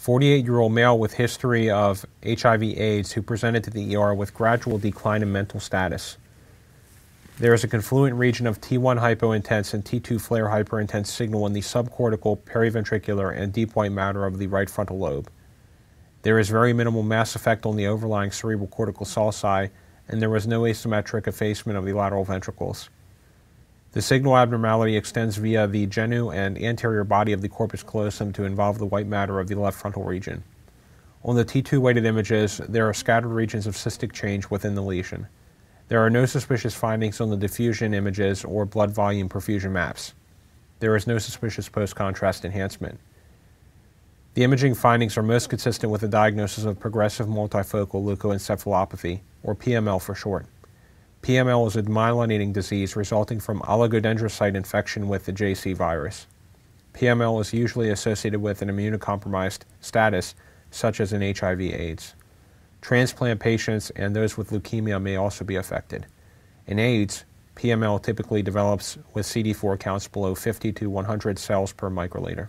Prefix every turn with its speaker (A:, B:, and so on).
A: 48 year old male with history of HIV AIDS who presented to the ER with gradual decline in mental status. There is a confluent region of T1 hypointense and T2 FLAIR hyperintense signal in the subcortical, periventricular, and deep white matter of the right frontal lobe. There is very minimal mass effect on the overlying cerebral cortical sulci, and there was no asymmetric effacement of the lateral ventricles. The signal abnormality extends via the genu and anterior body of the corpus callosum to involve the white matter of the left frontal region. On the T2 weighted images, there are scattered regions of cystic change within the lesion. There are no suspicious findings on the diffusion images or blood volume perfusion maps. There is no suspicious post contrast enhancement. The imaging findings are most consistent with the diagnosis of progressive multifocal leukoencephalopathy, or PML for short. PML is a demyelinating disease resulting from oligodendrocyte infection with the JC virus. PML is usually associated with an immunocompromised status, such as in HIV AIDS. Transplant patients and those with leukemia may also be affected. In AIDS, PML typically develops with CD4 counts below 50 to 100 cells per microliter.